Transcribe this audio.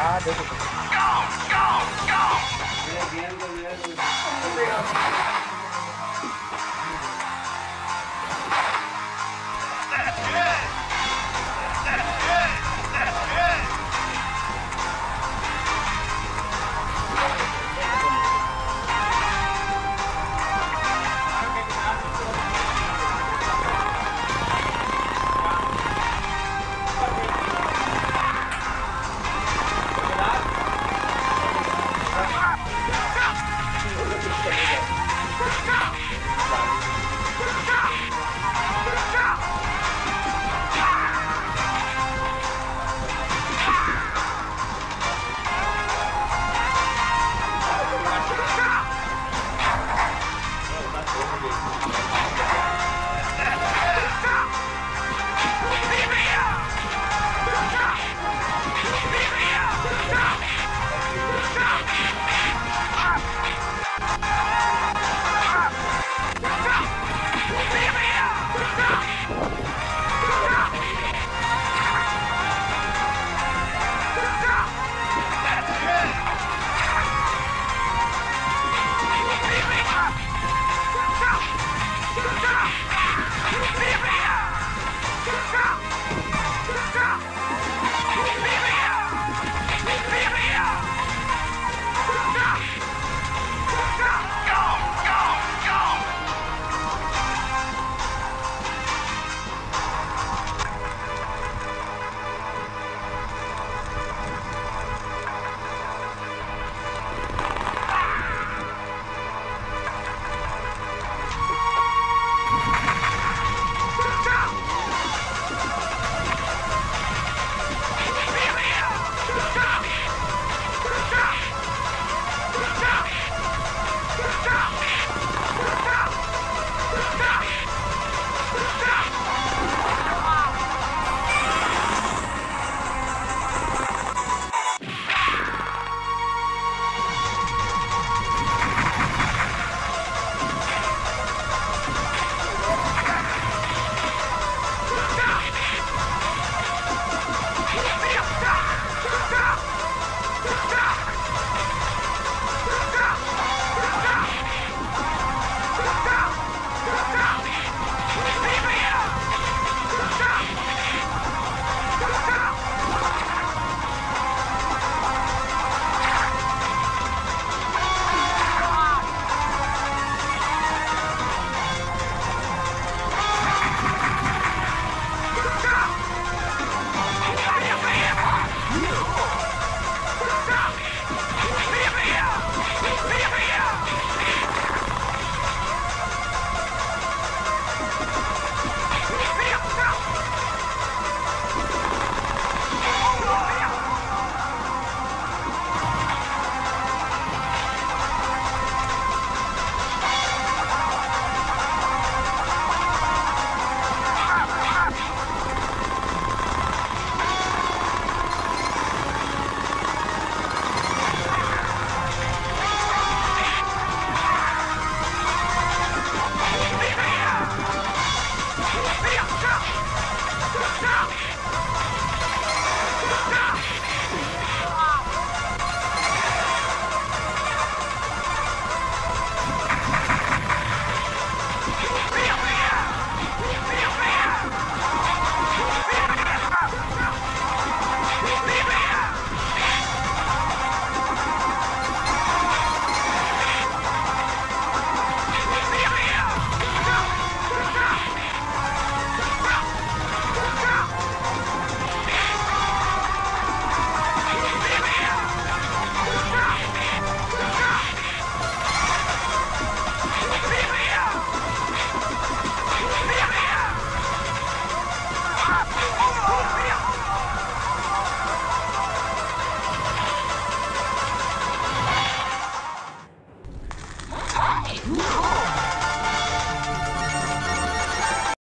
Ah, de